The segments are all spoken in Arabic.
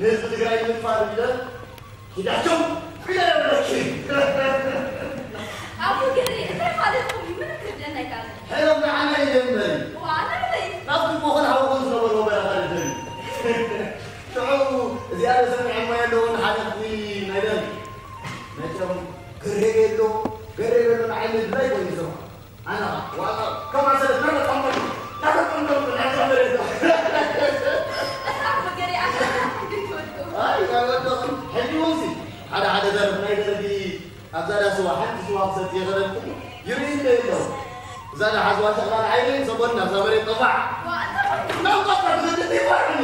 نسبة قريب من فارجة تدعتم بلا ولكن أبو قريب كيف عليكم من كرد لنا كذا حلو معنا يمني وأنا لي نظم مغل أو غنزل ولو بلا خالدين تعو زيادة سمع ما يلون حالتني نيلم نجم قريب له قريب له معلم لا يكون يسمع. أنا. وأنا. كما سألت ኣብዛ ዳ ስዋ ሓንቲ ስዋ ክሰት የኸለልኩ ይርኢ ለ የለው እዛ ዳ ሓዝዋ ተቕላል ዓይነ ሰቦና ኣብዛ መሬት ጠፋዕ ዋና ናብ ቆጠር ዝድት ይባርኒ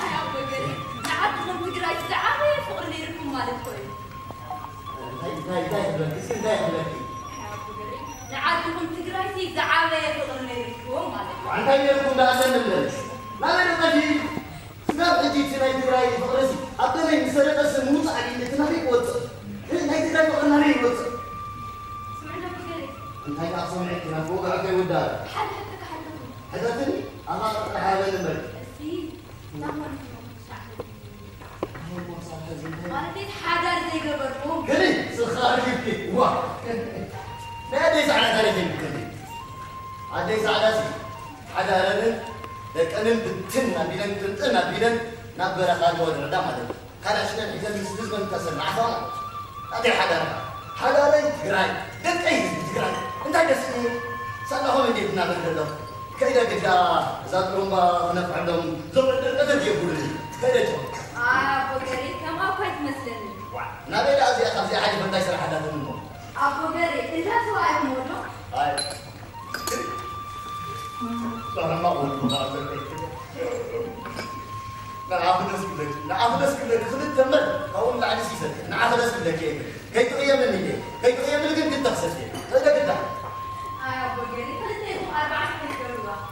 አይ አቦገሬ ንዓድኩም ትግራይ ዝዓበየ ፍቅሪ ነይርኩም ማለት ኮይኑ እንታይ እንታይ ክብለኪ እስኪ እንታይ ክብለኪ ንዓድኩም ትግራይ ዝዓበየ ፍቅሪ ነይርኩም ማለት እዩ እንታይ ነርኩም ዳኣሰን ንብለስ ናበይ ደቐዲ ናብ ሕጂ እቲ ናይ ትግራይ ፍቕረሲ ኣብ ገለይ ምሰረቀ ስም ውፃእ ዲ እቲ ናበይ ክወፅእ ናይ ትግራይ ፍቕሪ ናበይ ይወፅእ ስምዕና አቦገሬ እንታይ ዳ ሰምዐት ናብ ወግዕ ከይውዳእ ሓደ ሕተካ ሓለኹ ሕተትኒ ኣኻ ጥራሓበ ንበል እስቲ ናሞን ማለት ሓዳር ዘይገበርኩም ገለ ስኻ ርግብቲ ዋ ናይ ኣደይ ፃዕዳ ታሪክ ይምክል ኣደይ ፃዕዳ ሲ ሓዳረንን ደቀንን ብትን ኣቢለን ጥንጥን ኣቢለን ናብ በረኻ ዝወድዕዳ ማለት እዩ ካልእ ሽተን ሒዘን ምስ ህዝበን ተሰናዕፋ ኣደይ ሓዳር ሓዳረይ ትግራይ ደቀይ ህዝቢ ትግራይ እንታይ ደስ እዩ ሰላኹም እንዴት እናበል ዘሎ ከይደ ግዳ እዛ ጥሩምባ ክነፍዐሎም ዞም ቀደት የብሉኒ ከይደ ጨ ኣይ ኣቦገሬ ከም ኣኳ ትመስለኒ ናበይ ዳ እዚኣ ካብዚኣ ሓሊፈ እንታይ ስራሕዳትን እሞ ኣቦገሬ እዛ ሰብኣይ ሞዶ Sana ma'un ma'azir. نعافد اسم لك نعافد اسم لك. خذ تمر أو من عدس يسد نعافد اسم لك إيه؟ كي تقيا من ليه هذا كده أنا آه، بقول لك خليتهم أربعة كيلو.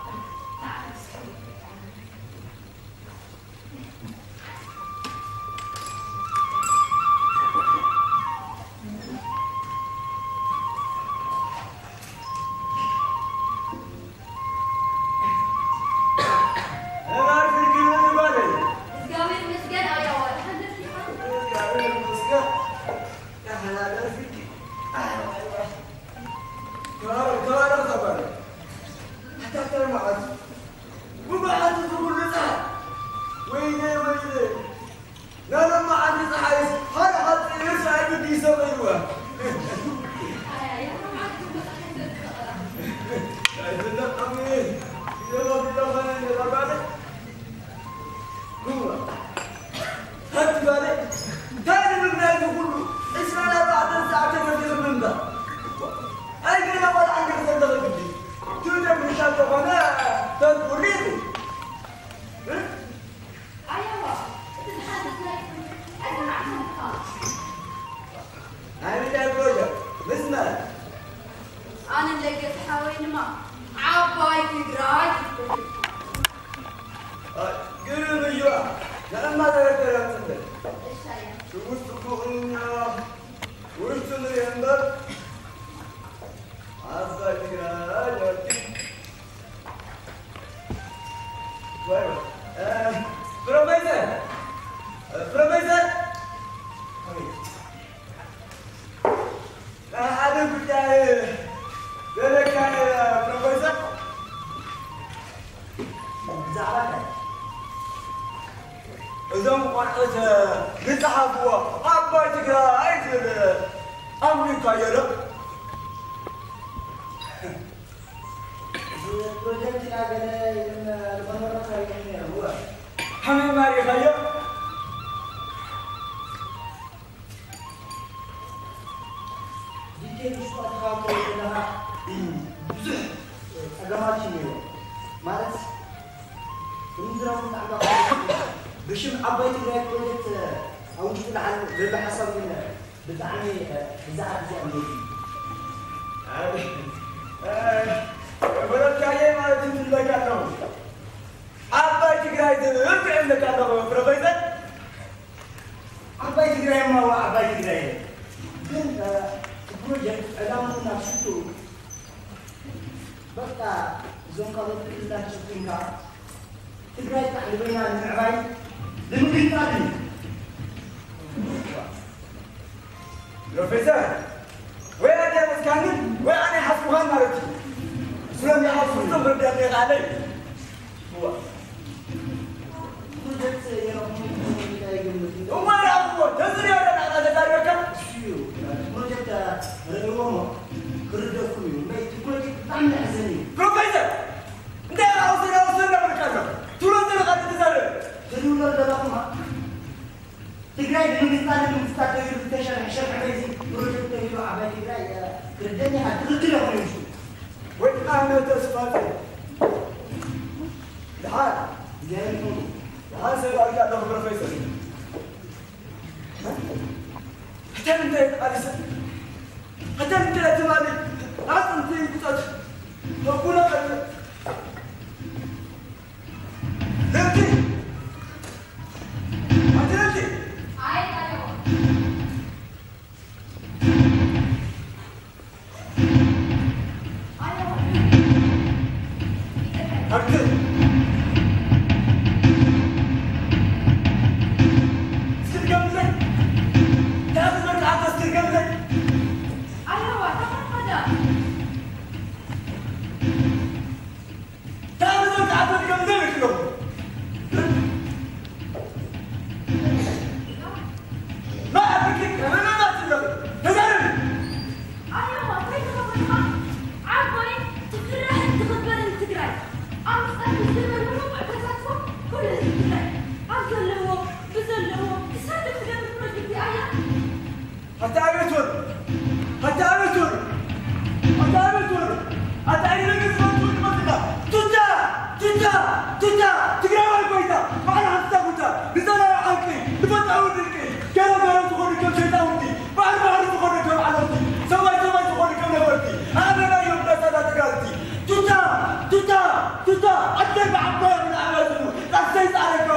توتا أكثر بعبار من أعماله تحسيت على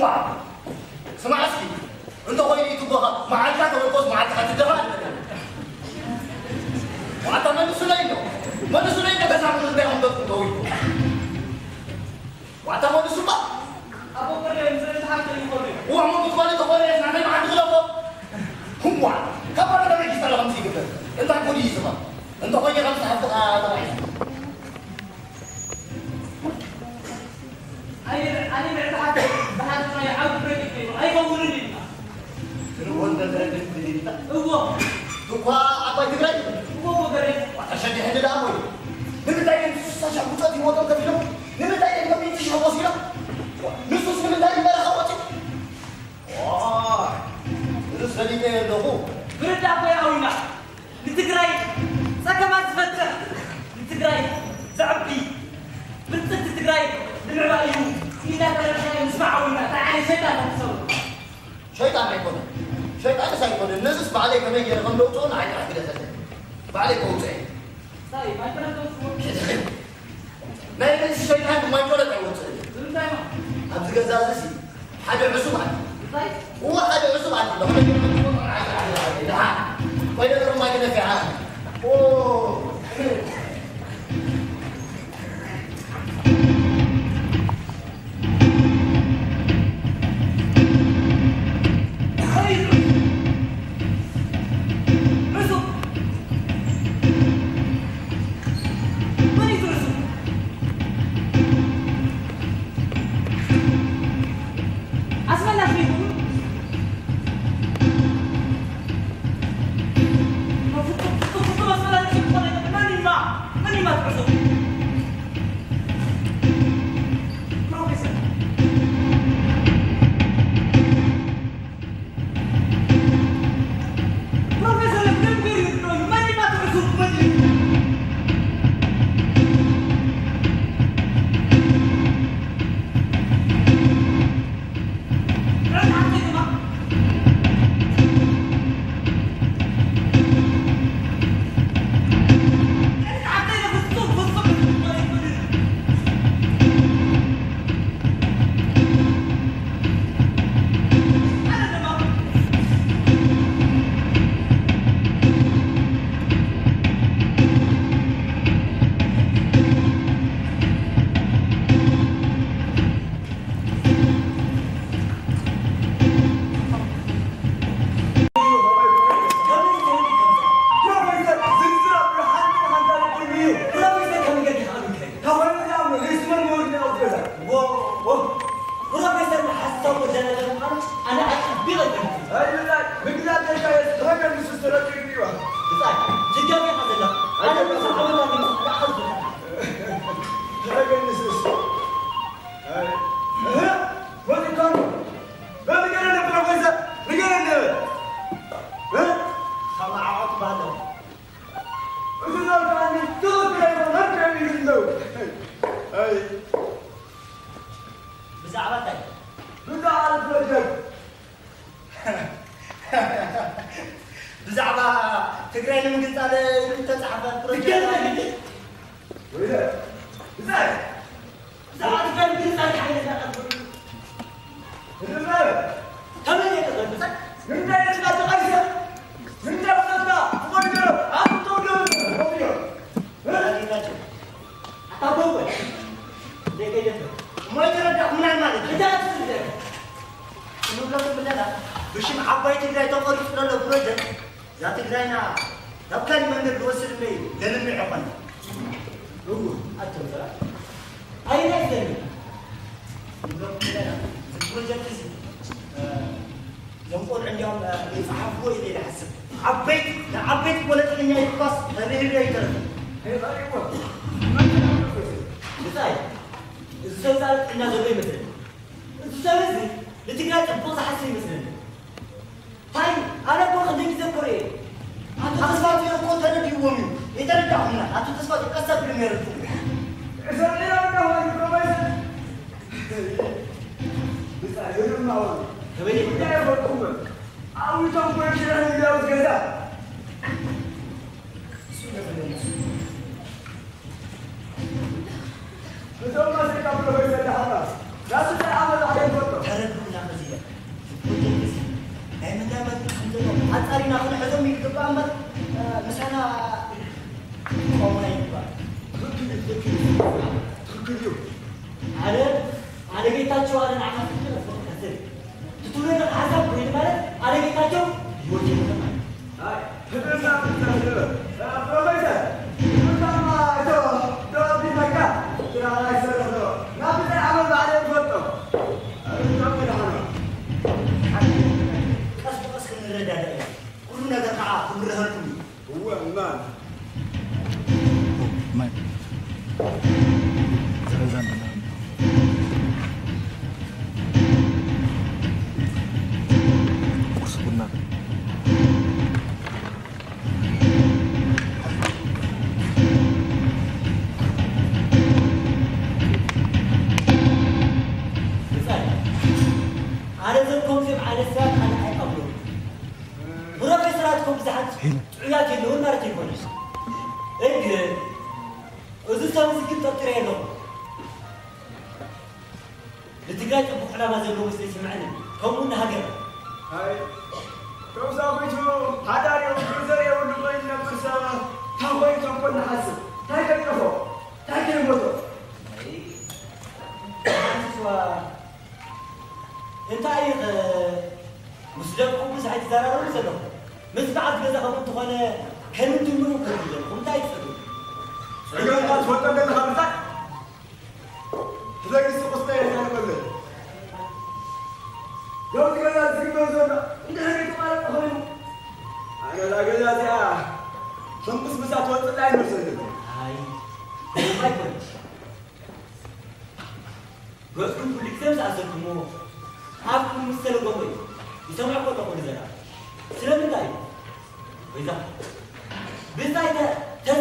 ቁማ ስማዕ እስኪ እንተ ኮይኑ ይትጎኻ መዓልታ ተመልኮስ መዓልትኻ ትደፋ ዋታ መልሱለኝ ነው። መልሱለኝ ነው። ከዛ ምን እንታይ ኮንበት ነው ዋታ መልሱማ አቦ ከረን ዘንታን ይቆል ወአሞ ቢቆል ተቆል እናንተ ማን ትለቦ ሁዋ ከበረ ደረጃ ይስተላም ሲገበት እንታ ኮዲ ይስማ እንተ ኮይኑ ከምታ ተባይ እዎ እኳ ዓባይ ትግራይ እዎ ወገሬ ተሸዲሕ ንዳ ወይ ንምንታይ እዮም ስሳ ሽሕ ቁፀት ይሞቶም ከፍ ኢሎም ንምንታይ እዮም ከም ይትሽሕ ወሲሎም ንሱስ ንምንታይ በረኻ ወፂ እዚ ሰሊጠ ኣለኹ ብርዳ ጎያዊና ንትግራይ ፀገማት ዝፈጥር ንትግራይ ዘዕቢ ብልፅቲ ትግራይ ንምዕባ እዩ ኢናተረብሻዮ ምስማዕ ውና እንታይ ዓይነት ሸይጣን ሰው ሸይጣን ኣይኮነን يكون شيطان سيكون النسوس بعليك ما يجي رقم لوتون عين راح كده سنة بعليك هو زين طيب ما كنا نقول ما يمس الشيطان ما يقول لك أبز قزازسي حاجة عصب عندي طيب. هو حاجة عصب عندي لو يجي رقم عين راح كده وين ما يقدر في عام أوه.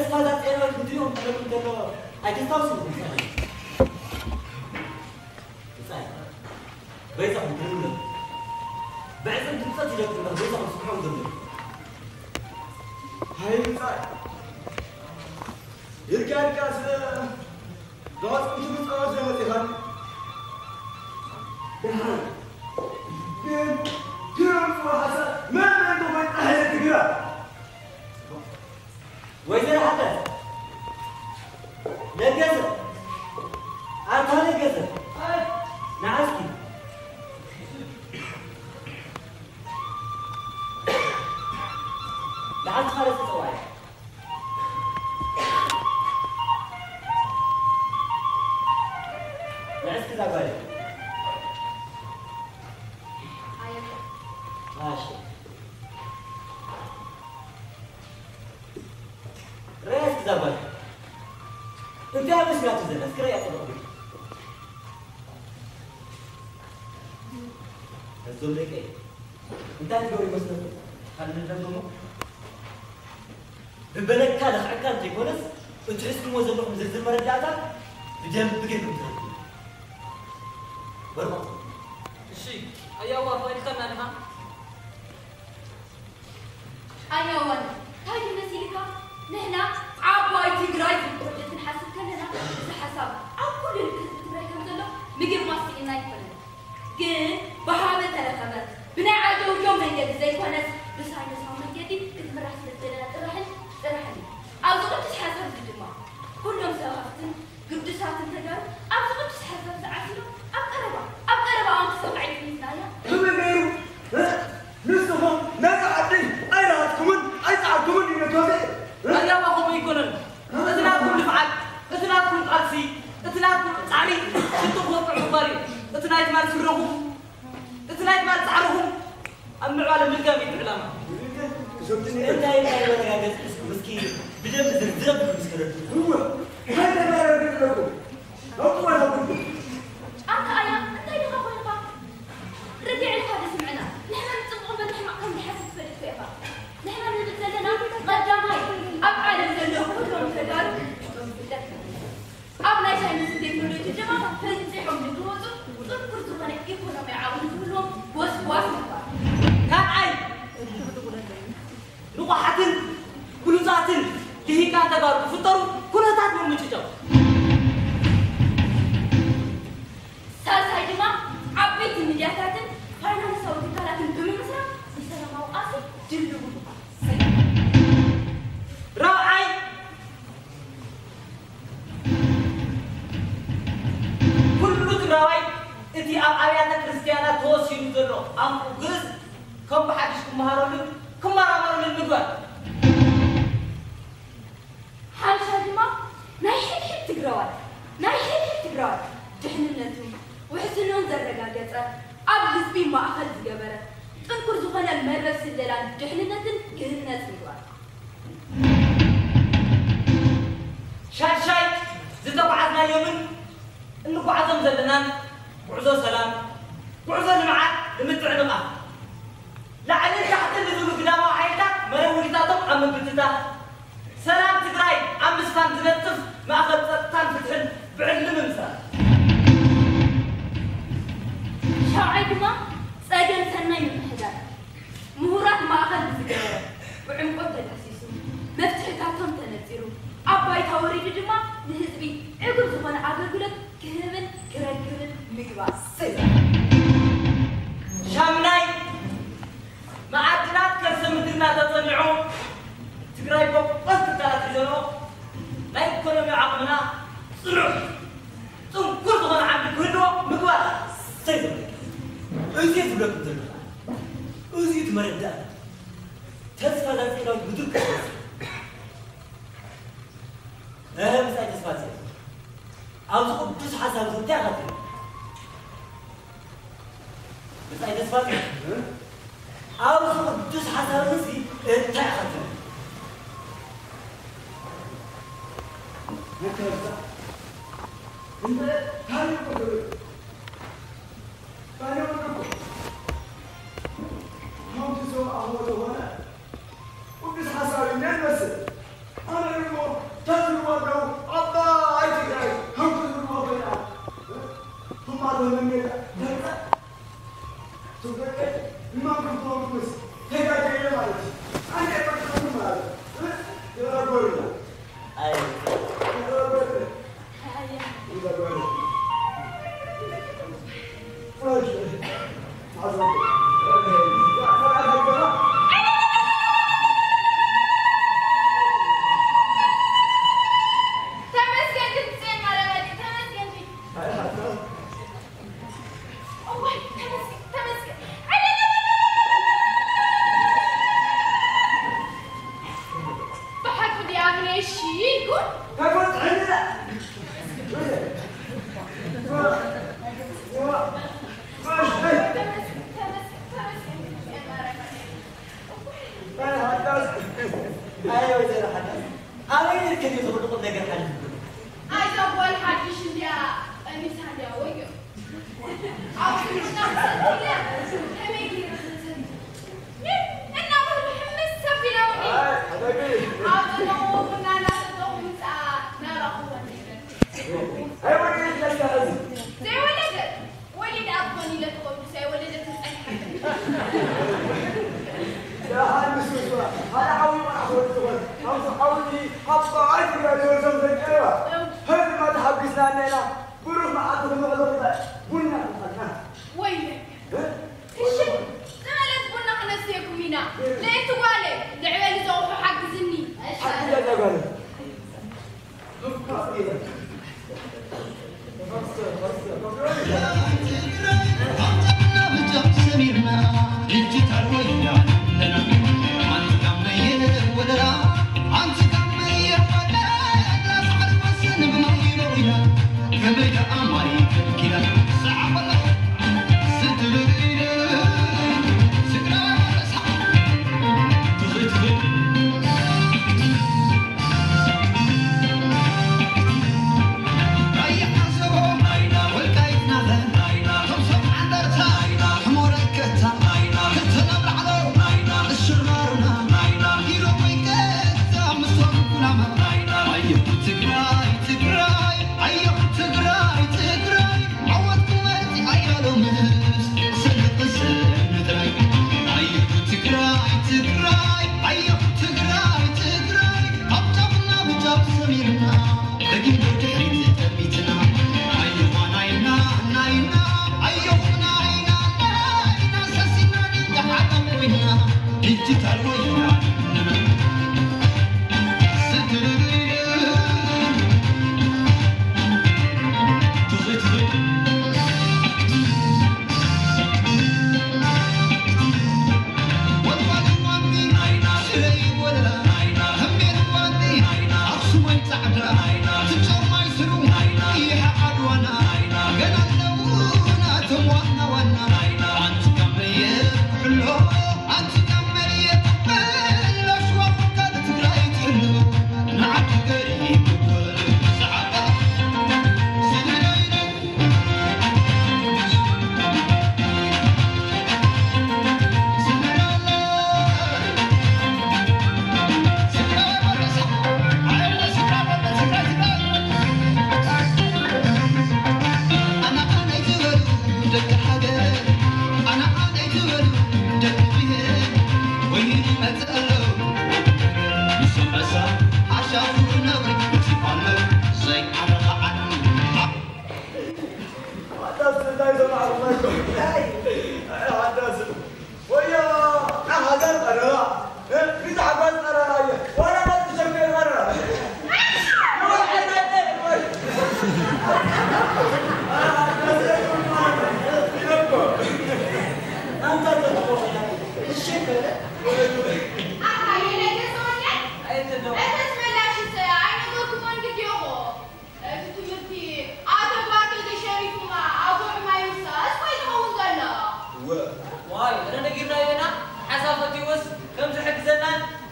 just that error I the I just thought منقيكم لما يعاونوا لهم بوس بوس كابعي لغة حتن بلوزاتن لهي كاتا بارو みんな体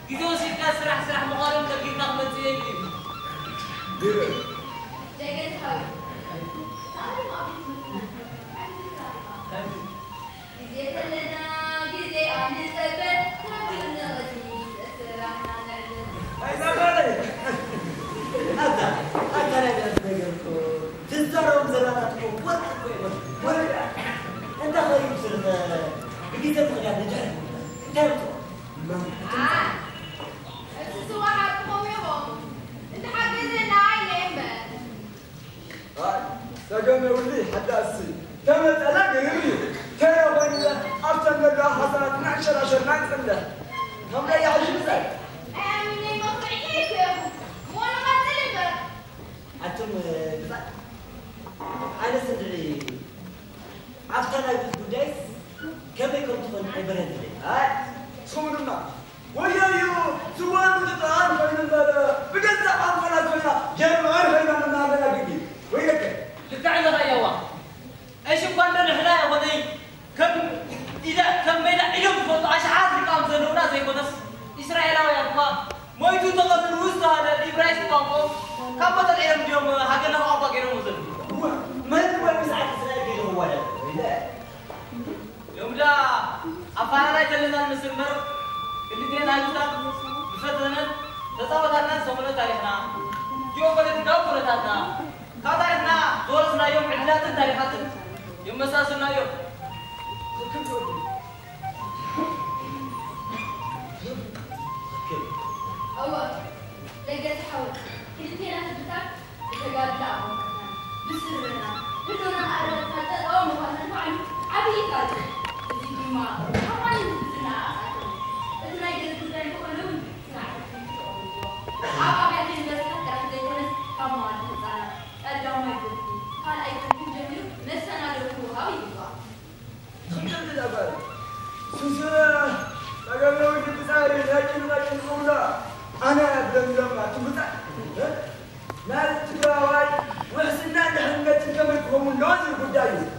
كي توصل كاسرح سرح مغارم تلقي نغمة زي اللي Câmara que vão milhões de orgulheiros.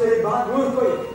तेरी बात दूर कोई?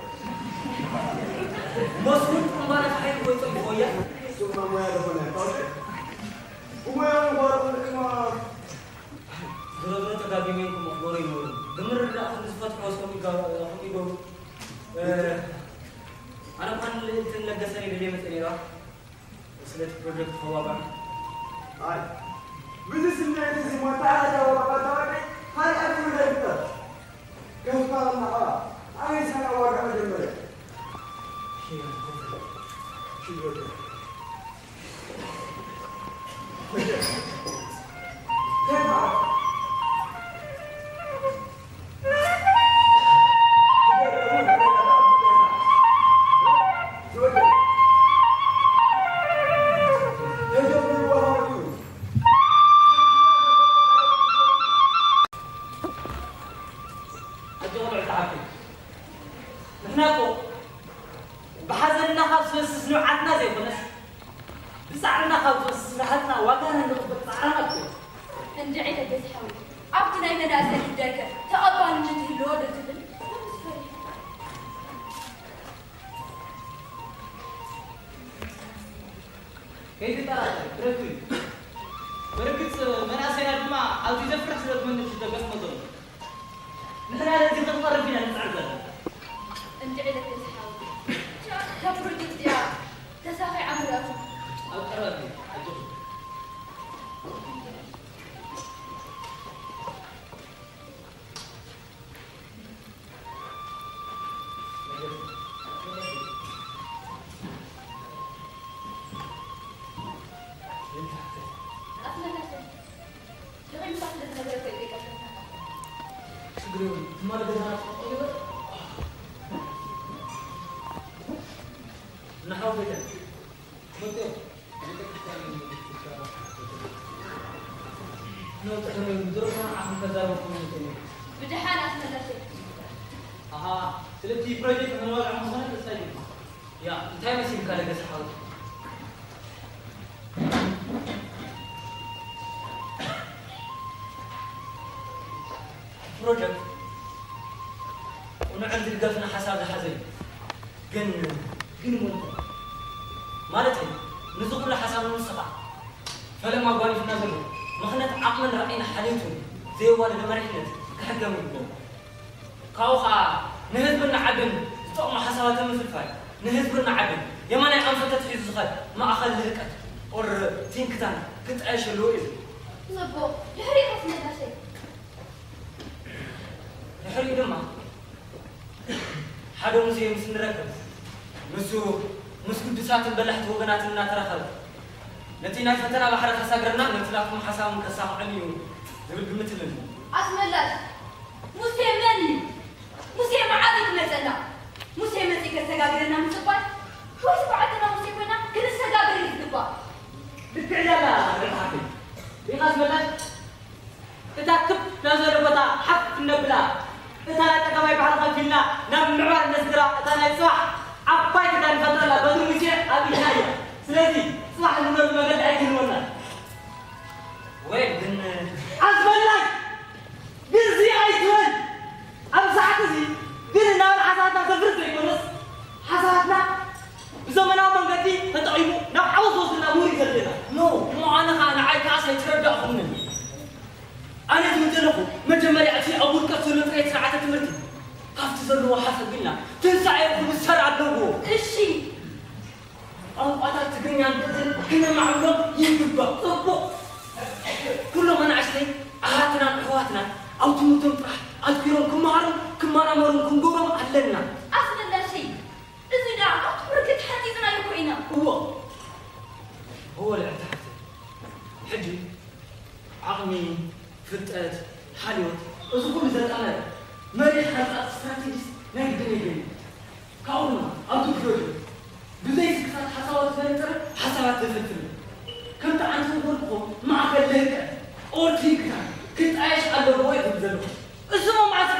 شكرا حاضر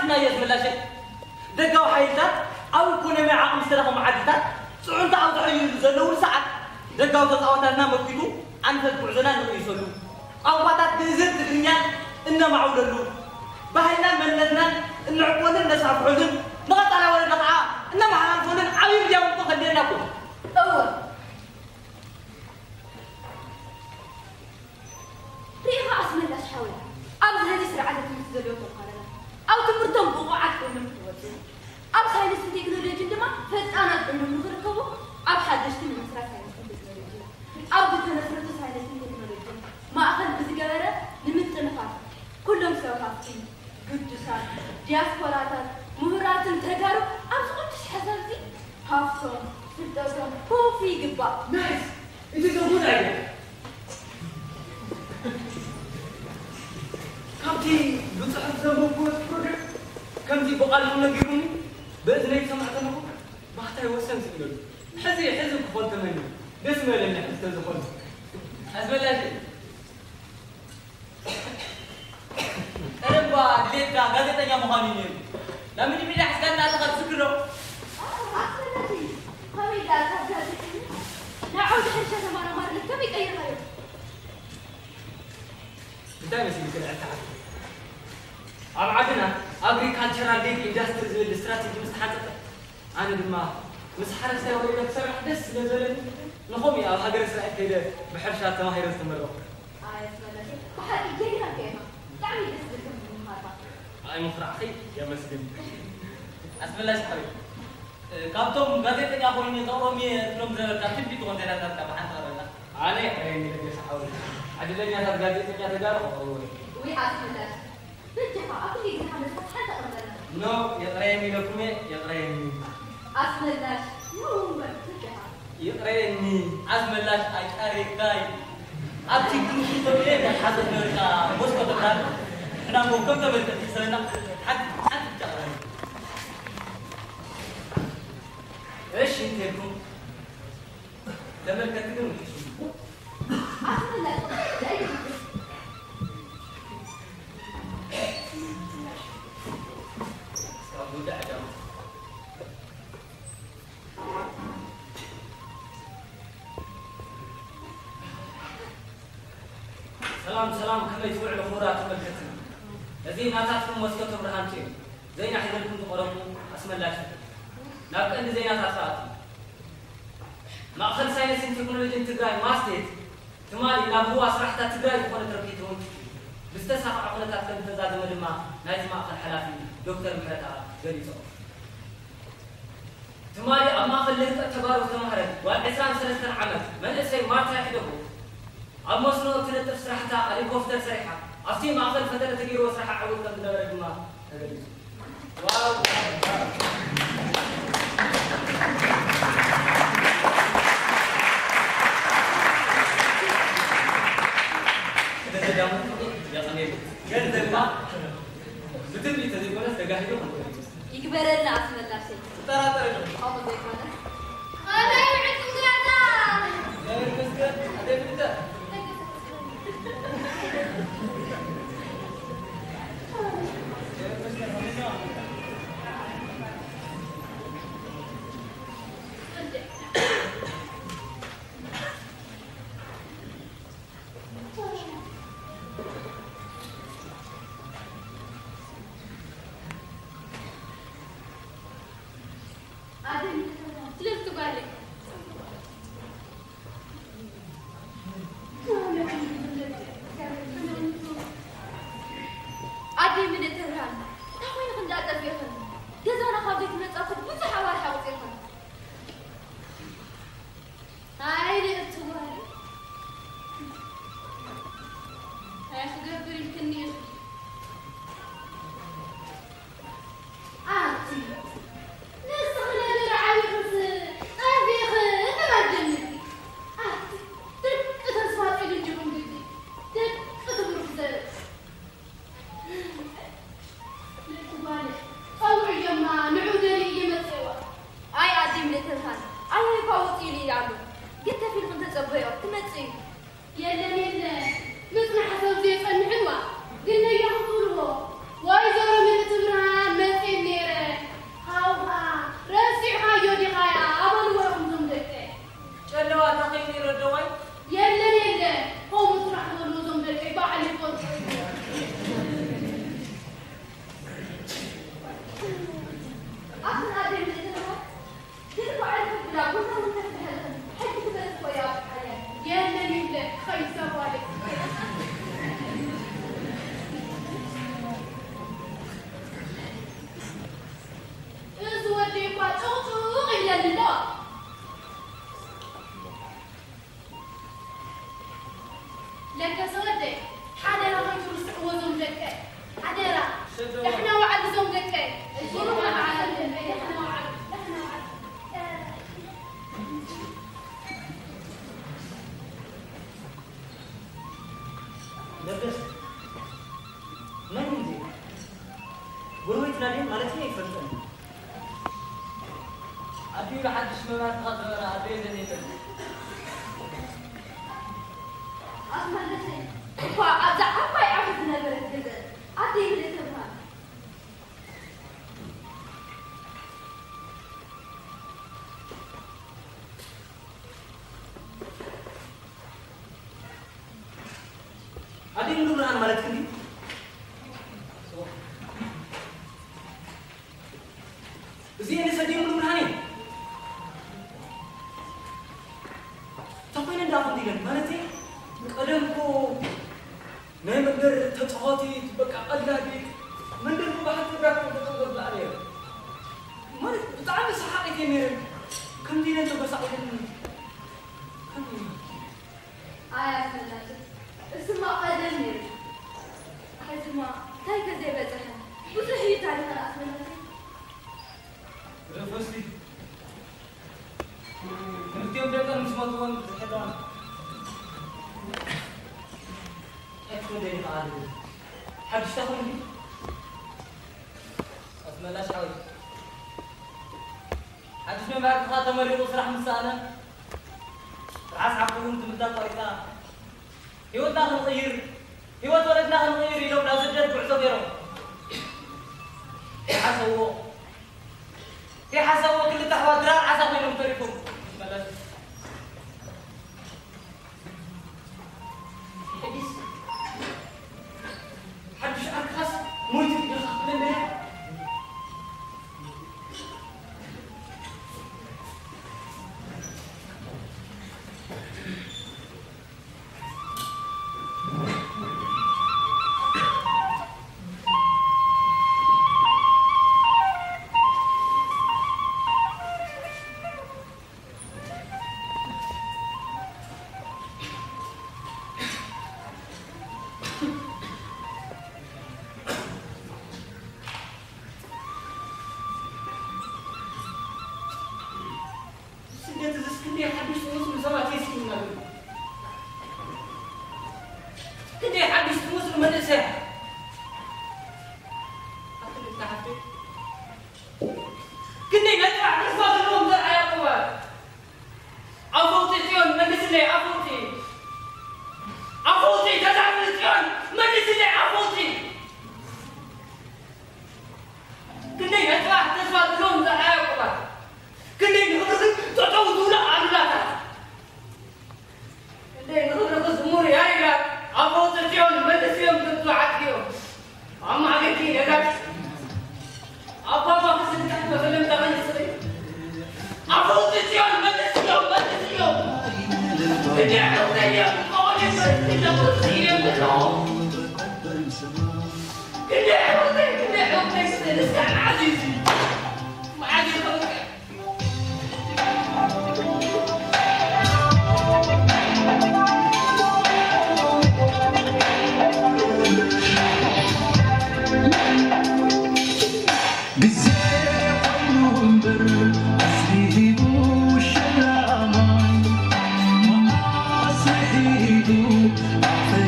تنايز من لا شيء. دقوا حيتات أو كنا مع أمسرهم عدتات سعون تعود حيو زلو سعد دقوا تتعوتنا مكتو أنت إنه نقيسلو أو باتات تنزل تدنيا إنما عودلو بهينا مننا الناس نسافعولن نغط على ولا قطعه ان ما نقولن عبيب يوم تخليناكم أول. ريها أسمى الله شحاول أبز هذه سرعة تنزل يوم ኣብ ትምህርቶም ብቑዓት ኮይኖም ክወፅኡ ኣብ ሳይንስን ቴክኖሎጂን ድማ ፈጣናት ኮይኖም ንኽርከቡ ኣብ ሓደሽቲ ንምስራት ሳይንስን ቴክኖሎጂ ኣብ ዝተመስረቱ ሳይንስን ቴክኖሎጂን ማእኸል ብዝገበረ ንምጥንፋት ኩሎም ሰባቲ ቅዱሳት ዲያስፖራታት ምሁራትን ተጋሩ ኣብ ዝቅዱስ ሓሳብ እዚ ሃፍቶም ፍልጠቶም ኮፍ ይግባእ ናይስ እቲ ዘጉድ ኣይደ ካብቲ ብፅሑፍ ዘንበብኩት ፕሮጀክት ከምዚ ብቓልኩም ነጊሩኒ በእዝነይ ሰማዕተነኹ ባህታይ ወሰን ስእለሉ ሕዚ ሕዚ ክኾን ተመኒ ደስ በለኒ ሕዝተ ዝኾነ ኣዝበላሽ ቀረባ ድሌትካ ጋዜጠኛ ምዃኑ እዩ ነይሩ ናብ ሚኒ ሚድያ ሕዝካ እናተኻ ትዝክሮ ከመይ ዳ ካብ ጋዜጠኛ ኣብ ዓድና ኣግሪካልቸራል ዴግ ኢንዳስትሪ ዝብል ስትራቴጂ ምስ ተሓፀጠ ኣነ ድማ ምስ ሓረስታይ ወይነ ክሰርሕ ደስ ስለ ዘለኒ ንኸምኡ እዩ ኣብ ሃገረ እስራኤል ከይደ ብሕርሻ ተማሂረ ዝተመረቑ ኣየስመለሲ ብሓቂ ጀዲኻ ከይኻ ብጣዕሚ ደስ ዝብል ምምሃርካ ኣይ ምኽራዕኺ የመስግን ኣስመላሽ ሓቢ ካብቶም ጋዜጠኛ ኮይኑ ዘቕሮም እየ እትሎም ዝነበርካ ትንቢት ኮንቴናታት ካብ ሓንቲ ቀረና ኣነ የቕረየኒ ነገስ ሓዊ ዓድለኛታት ጋዜጠኛ ተጋሩ ወይ ኣስመላሽ نو يقرا يمين كما يقرا يمين اسملاش نو يقرا يمين اسملاش اقرا كاي ابتي كنتي تبين حسب نورك موسكو تبان أنا مو كم تبين تسلنا حد حد تقرا إيش انت لما كتبوا ሰላም ሰላም ከመይ ትውዕሉ ክቡራት ተመልከትና እዚ ናታትኩም መስኮቶ ብርሃንቲ እዩ ዜና ሒዘልኩም ትቐረቡ ኣስመላሽ ናብ ቀንዲ ዜናታት ሰዓት ማእኸል ሳይንስን ቴክኖሎጂን ትግራይ ማስቴት ትማሊ ናብ ህዋ ስራሕታት ትግራይ ዝኾነ ትረኪት እውን ብዝተሳኽዐ ኩነታት ከም ዝተዛዘመ ድማ ናይቲ ማእኸል ሓላፊ ዶክተር ምሕረታ ገሊፆም ትማሊ ኣብ ማእኸል ልህቀት ተጋሩ ዝተማህረ ጓል 23 ዓመት መንእሰይ ማርታ ሒደጉ ኣብ መስኖ እትነጥፍ ስራሕታ ሄሊኮፕተር ሰሪሓ ኣብቲ ማእኸል ፈተነ ተገይርዎ ስራሓ ዓውት ከም ዝነበረ ድማ ተገሊፁ ዋው ገንዘብማ ብትንቢት ተዘይኮነ ተጋሂዶ ይግበረልና ኣስመላሽ ጠራጠረ ይላሉ። ግን ተፊልሙን ተጸበዮ ትመጽ የለም የለም الملك هتشتغل بيه بس ملاش حوجه هتشمي معاك خاطر مريض وصرح مسانه رح اسعى كلهم تمدات وإثنان إيه؟ هيوتنا خنطير هيوت ولدنا خنطير يلوم لو سجد بعثو ديرو كي حسوو كي حسوو كل تحوى درار عسى منهم تريكم.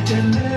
pretended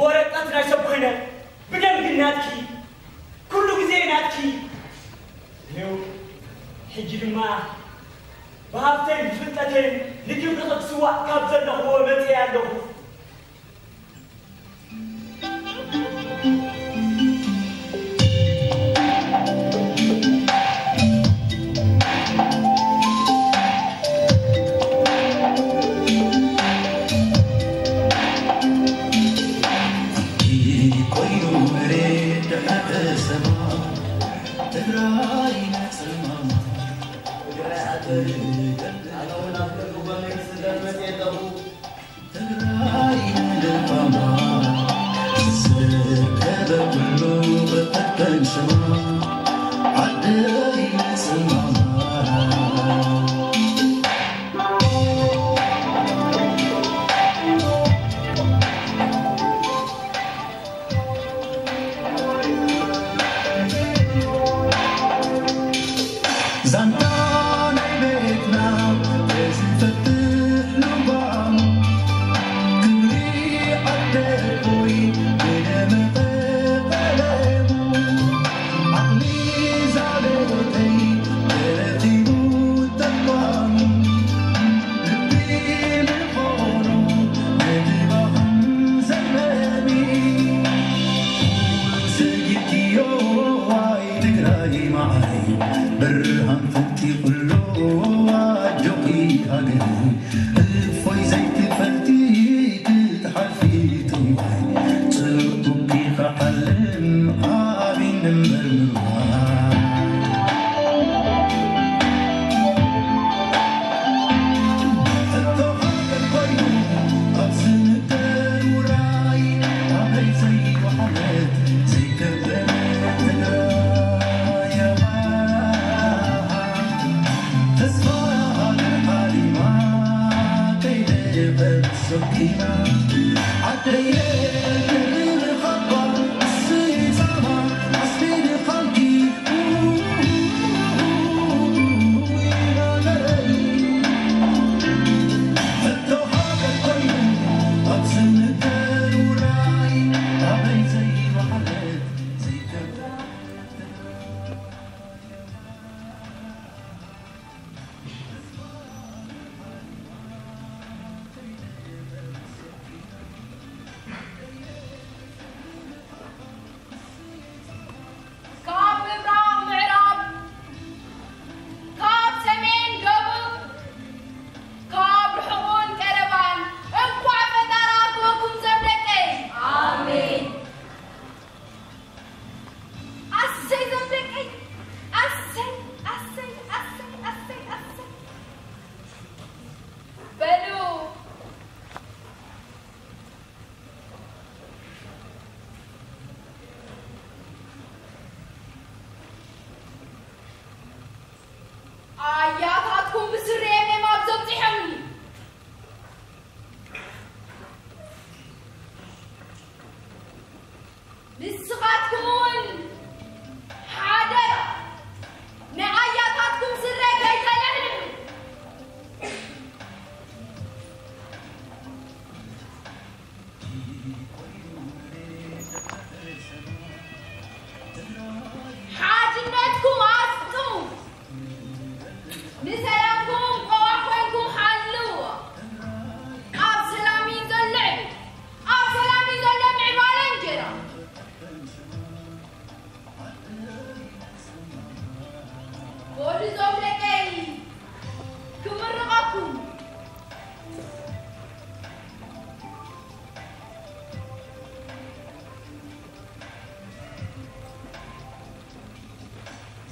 በወረቀት ላይ ሰብኸነ ብደንብ ናትኪ ኩሉ ጊዜ ናትኪ። ይኸው ሕጂ ድማ ብሃብተይን ብፍልጠተይን ንግብሪ ክትስዋዕ ካብ ዘለኽዎ መፅእ ኣለኹ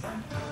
time.